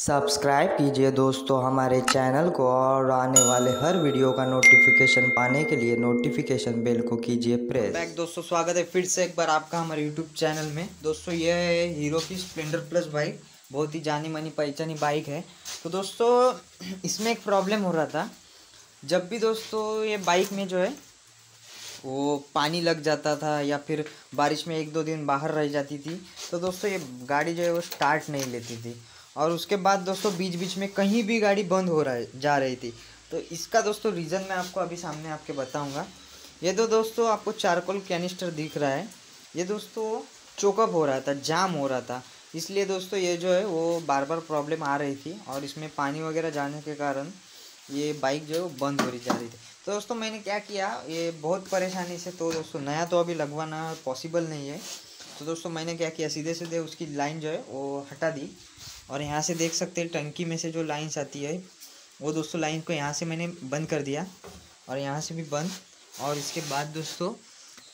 Subscribe कीजिए दोस्तों हमारे चैनल को और आने वाले हर वीडियो का नोटिफिकेशन पाने के लिए नोटिफिकेशन बेल को कीजिए प्रेस बैक दोस्तों, स्वागत है फिर से एक बार आपका हमारे यूट्यूब चैनल में। दोस्तों यह है हीरो की स्प्लेंडर प्लस बाइक बहुत ही जानी मानी पहचानी बाइक है। तो दोस्तों, इसमें एक प्रॉब्लम हो रहा था। जब भी दोस्तों ये बाइक में जो है, वो पानी लग जाता था या फिर बारिश में एक दो दिन बाहर रह जाती थी तो दोस्तों ये गाड़ी जो है वो स्टार्ट नहीं लेती थी। और उसके बाद दोस्तों बीच बीच में कहीं भी गाड़ी बंद हो रहा जा रही थी। तो इसका दोस्तों रीज़न मैं आपको अभी सामने आपके बताऊँगा। ये तो दोस्तों, आपको चारकोल कैनिस्टर दिख रहा है। ये दोस्तों चोकअप हो रहा था जाम हो रहा था। इसलिए दोस्तों, ये जो है, वो बार बार प्रॉब्लम आ रही थी और इसमें पानी वगैरह जाने के कारण ये बाइक जो है, वो बंद हो रही, जा रही थी। तो दोस्तों, मैंने क्या किया, ये बहुत परेशानी से तो दोस्तों, नया तो अभी लगवाना पॉसिबल नहीं है। तो दोस्तों मैंने क्या किया, सीधे सीधे उसकी लाइन जो है वो हटा दी। और यहाँ से देख सकते हैं टंकी में से जो लाइन्स आती है, वो दोस्तों लाइन को यहाँ से मैंने बंद कर दिया और यहाँ से भी बंद। और इसके बाद दोस्तों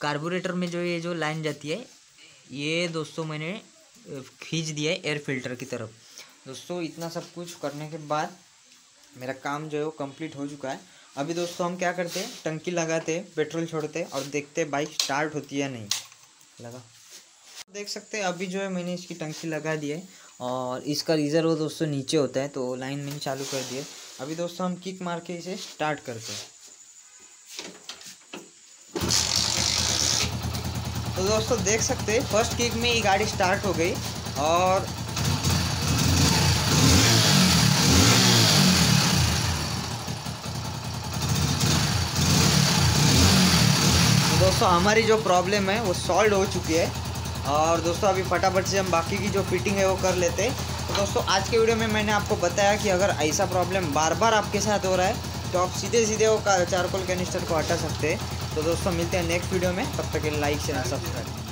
कार्बोरेटर में जो ये, जो लाइन जाती है, ये दोस्तों मैंने खींच दिया है एयर फ़िल्टर की तरफ़। दोस्तों इतना सब कुछ करने के बाद मेरा काम जो है वो कंप्लीट हो चुका है। अभी दोस्तों हम क्या करते हैं, टंकी लगाते पेट्रोल छोड़ते और देखते बाइक स्टार्ट होती है नहीं। लगा। देख सकते हैं, अभी जो है मैंने इसकी टंकी लगा दी है और इसका रीज़र वो दोस्तों नीचे होता है तो लाइन मैंने चालू कर दिया अभी दोस्तों हम किक मार के इसे स्टार्ट करते हैं। तो दोस्तों देख सकते हैं फ़र्स्ट किक में ये गाड़ी स्टार्ट हो गई और दोस्तों हमारी जो प्रॉब्लम है, वो सॉल्व हो चुकी है। और दोस्तों, अभी फटाफट से हम बाकी की जो फिटिंग है वो कर लेते हैं। तो दोस्तों, आज के वीडियो में मैंने आपको बताया कि अगर ऐसा प्रॉब्लम बार बार आपके साथ हो रहा है तो आप सीधे सीधे वो चारकोल कैनिस्टर को हटा सकते हैं। तो दोस्तों, मिलते हैं नेक्स्ट वीडियो में, तब तक लाइक शेयर सब्सक्राइब